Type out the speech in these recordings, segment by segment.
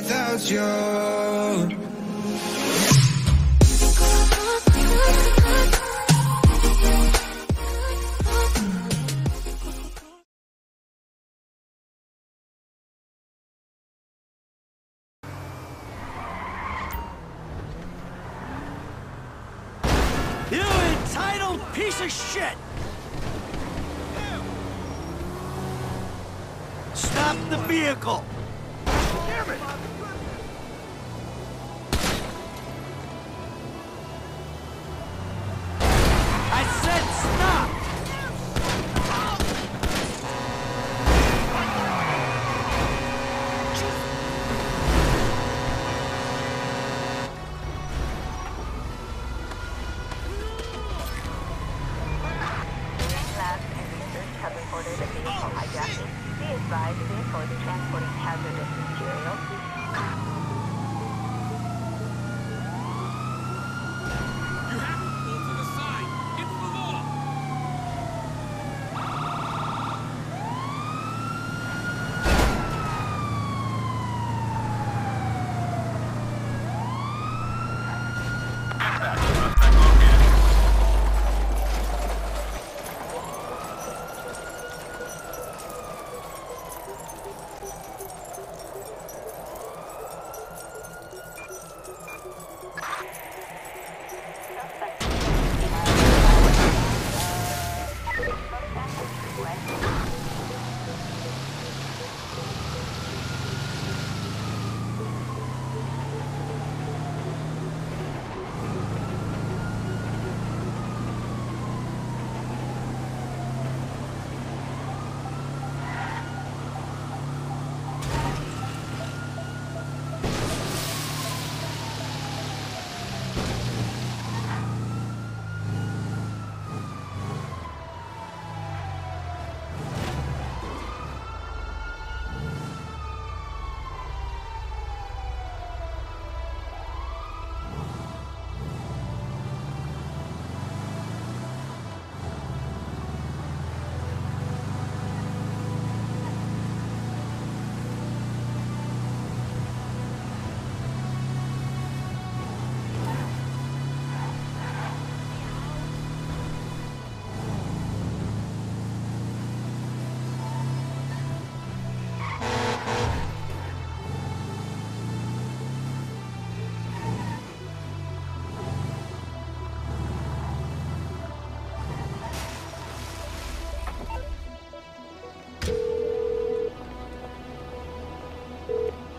without you. You entitled piece of shit! Stop the vehicle! Be advised, the transporting hazardous materials.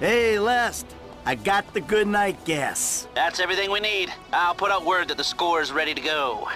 Hey, Lest. I got the good night gas. That's everything we need. I'll put out word that the score is ready to go.